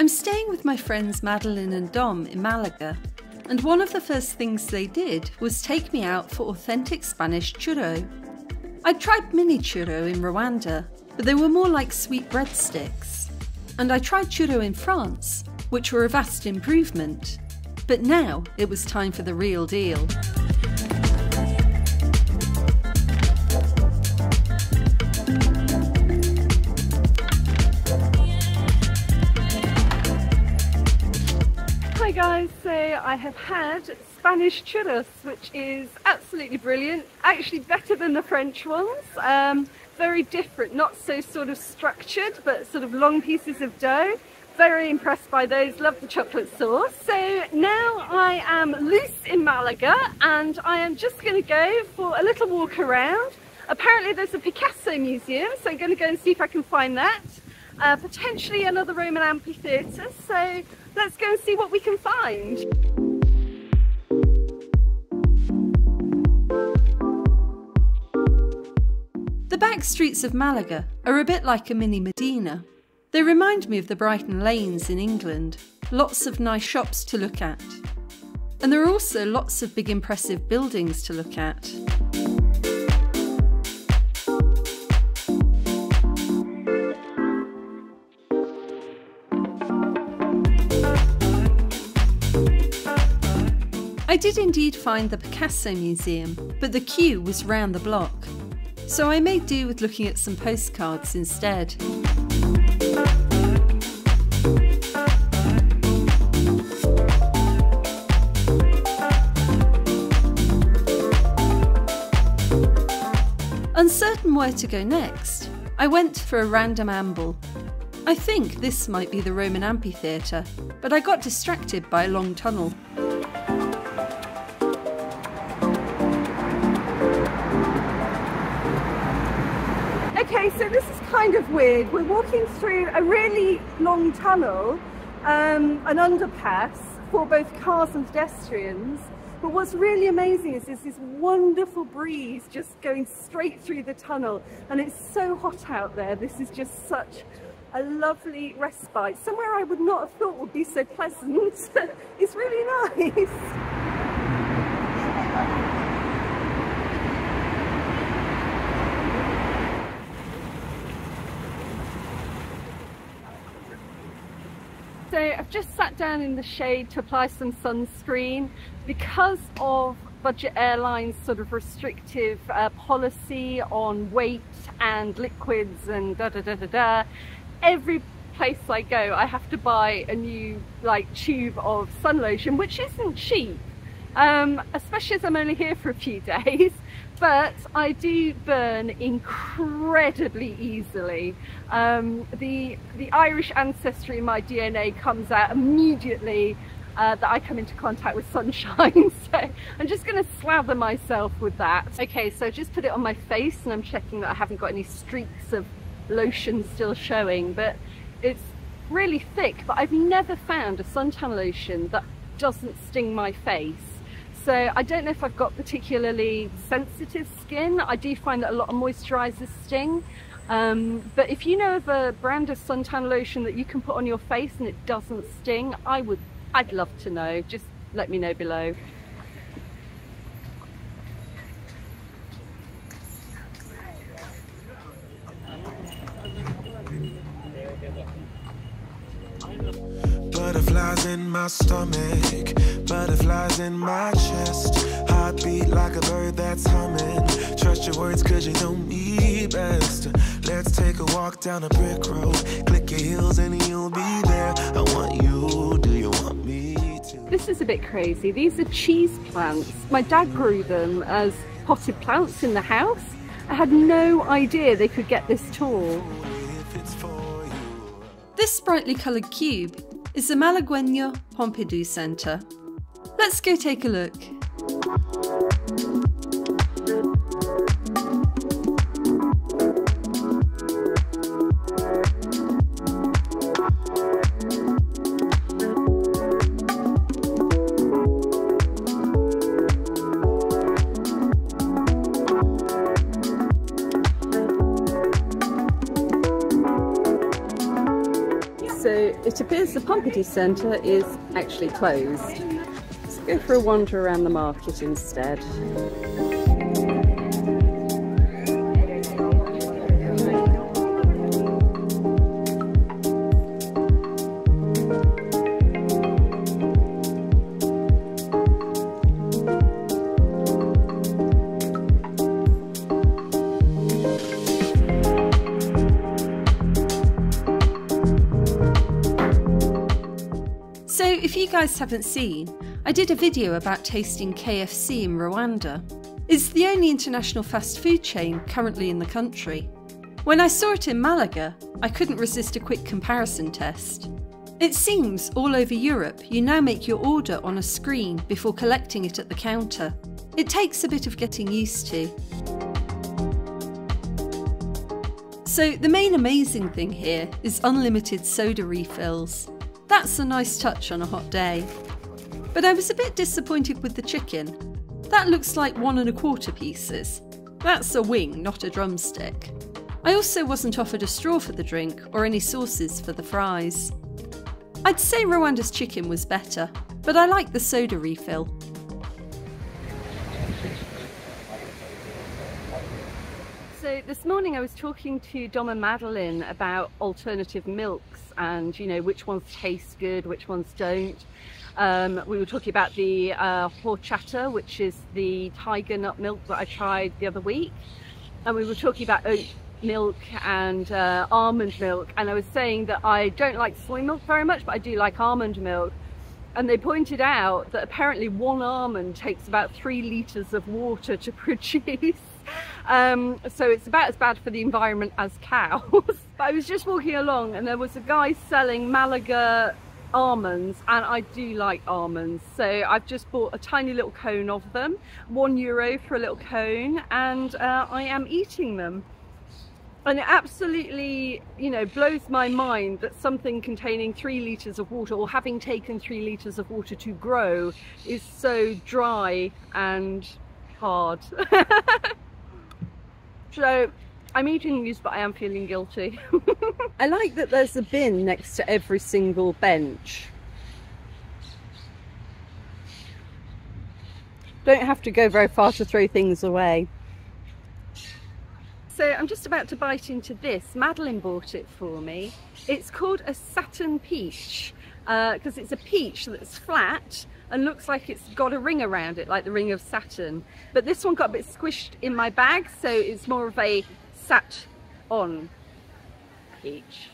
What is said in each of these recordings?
I'm staying with my friends Madeline and Dom in Malaga, and one of the first things they did was take me out for authentic Spanish churro. I'd tried mini churro in Rwanda, but they were more like sweet breadsticks. And I tried churro in France, which were a vast improvement. But now it was time for the real deal. Guys, so I have had Spanish churros, which is absolutely brilliant, actually better than the French ones. Um, very different, not so sort of structured, but sort of long pieces of dough. Very impressed by those, love the chocolate sauce. So now I am loose in Malaga and I am just gonna go for a little walk around. Apparently there's a Picasso museum, so I'm gonna go and see if I can find that. Uh, potentially another Roman amphitheatre, so let's go and see what we can find. The back streets of Malaga are a bit like a mini Medina. They remind me of the Brighton lanes in England, lots of nice shops to look at. And there are also lots of big impressive buildings to look at. I did indeed find the Picasso Museum, but the queue was round the block. So I made do with looking at some postcards instead. Uncertain where to go next, I went for a random amble. I think this might be the Roman amphitheatre, but I got distracted by a long tunnel. Kind of weird. We're walking through a really long tunnel, um, an underpass for both cars and pedestrians. But what's really amazing is there's this wonderful breeze just going straight through the tunnel and it's so hot out there. This is just such a lovely respite. Somewhere I would not have thought would be so pleasant. it's really nice. So I've just sat down in the shade to apply some sunscreen because of budget airlines sort of restrictive uh, policy on weight and liquids and da da da da da. Every place I go I have to buy a new like tube of sun lotion which isn't cheap um, especially as I'm only here for a few days but I do burn incredibly easily. Um, the, the Irish ancestry in my DNA comes out immediately uh, that I come into contact with sunshine. so I'm just gonna slather myself with that. Okay, so just put it on my face and I'm checking that I haven't got any streaks of lotion still showing, but it's really thick, but I've never found a suntan lotion that doesn't sting my face. So I don't know if I've got particularly sensitive skin. I do find that a lot of moisturisers sting. Um, but if you know of a brand of suntan lotion that you can put on your face and it doesn't sting, I would, I'd love to know. Just let me know below. Butterflies in my stomach, butterflies in my chest. Heartbeat like a bird that's humming. Trust your words cause you know me best. Let's take a walk down a brick road. Click your heels and you'll be there. I want you, do you want me to? This is a bit crazy. These are cheese plants. My dad grew them as potted plants in the house. I had no idea they could get this tall. If it's for you. This brightly coloured cube is the Malagueño Pompidou Centre. Let's go take a look. So it appears the Pompidou Centre is actually closed. Go for a wander around the market instead. So, if you guys haven't seen, I did a video about tasting KFC in Rwanda. It's the only international fast food chain currently in the country. When I saw it in Malaga, I couldn't resist a quick comparison test. It seems all over Europe you now make your order on a screen before collecting it at the counter. It takes a bit of getting used to. So, the main amazing thing here is unlimited soda refills. That's a nice touch on a hot day. But I was a bit disappointed with the chicken. That looks like one and a quarter pieces. That's a wing, not a drumstick. I also wasn't offered a straw for the drink or any sauces for the fries. I'd say Rwanda's chicken was better, but I like the soda refill. So this morning I was talking to Dom and Madeline about alternative milks and you know which ones taste good, which ones don't. Um, we were talking about the uh, horchata, which is the tiger nut milk that I tried the other week, and we were talking about oat milk and uh, almond milk, and I was saying that I don't like soy milk very much, but I do like almond milk. And they pointed out that apparently one almond takes about three litres of water to produce. Um, so it's about as bad for the environment as cows. but I was just walking along and there was a guy selling Malaga almonds and I do like almonds. So I've just bought a tiny little cone of them one euro for a little cone and uh, I am eating them. And it absolutely you know blows my mind that something containing three litres of water or having taken three litres of water to grow is so dry and hard. So I'm eating these, but I am feeling guilty. I like that there's a bin next to every single bench. Don't have to go very far to throw things away. So I'm just about to bite into this. Madeline bought it for me. It's called a Saturn Peach because uh, it's a peach that's flat and looks like it's got a ring around it, like the ring of Saturn. But this one got a bit squished in my bag, so it's more of a sat on peach.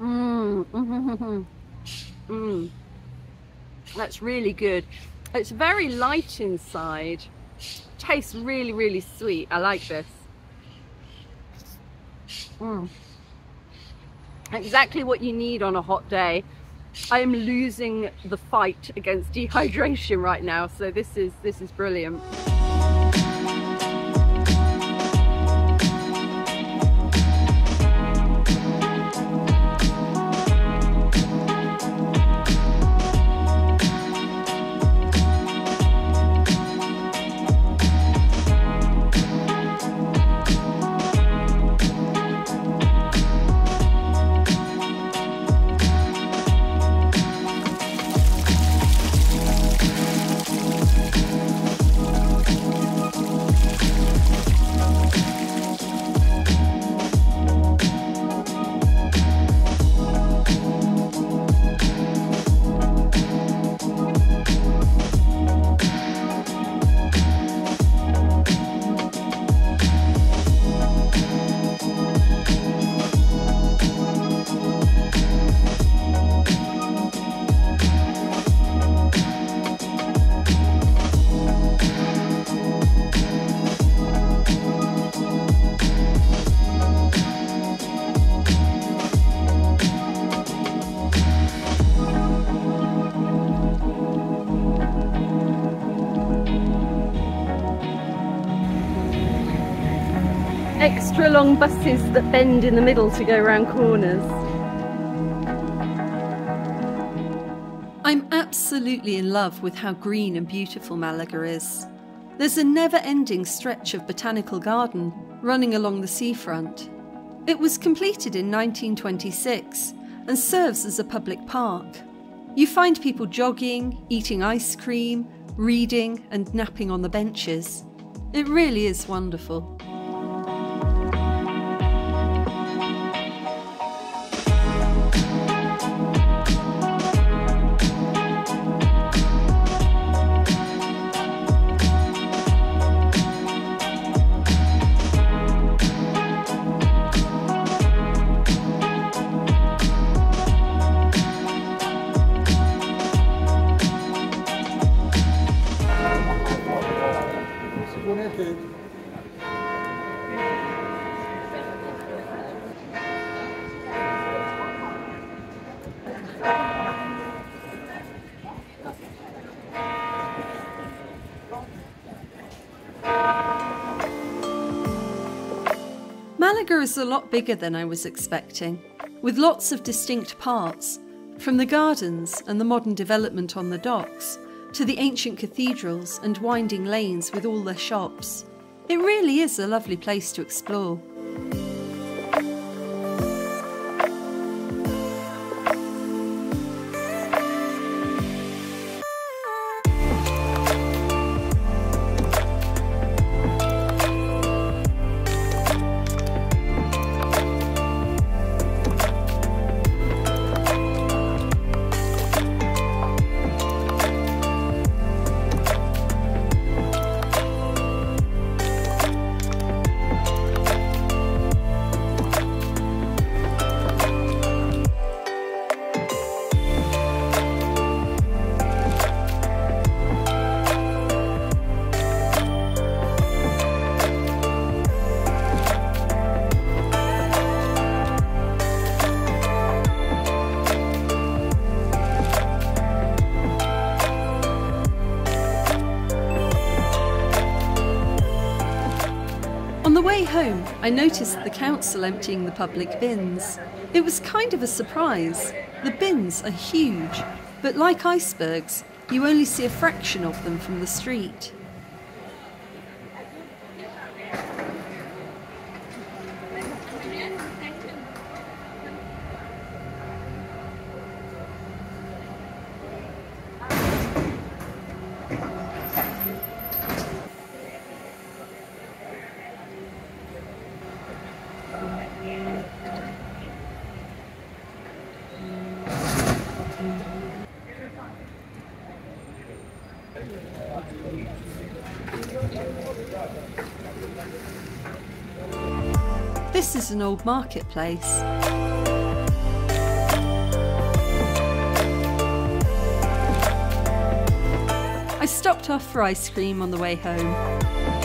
Mmm, mmm, mmm. That's really good. It's very light inside. Tastes really, really sweet. I like this. Mm exactly what you need on a hot day. I am losing the fight against dehydration right now, so this is this is brilliant. Extra long buses that bend in the middle to go around corners. I'm absolutely in love with how green and beautiful Malaga is. There's a never ending stretch of botanical garden, running along the seafront. It was completed in 1926 and serves as a public park. You find people jogging, eating ice cream, reading, and napping on the benches. It really is wonderful. Malaga is a lot bigger than I was expecting, with lots of distinct parts, from the gardens and the modern development on the docks to the ancient cathedrals and winding lanes with all their shops. It really is a lovely place to explore. On the way home, I noticed the council emptying the public bins. It was kind of a surprise. The bins are huge, but like icebergs, you only see a fraction of them from the street. This is an old marketplace. I stopped off for ice cream on the way home.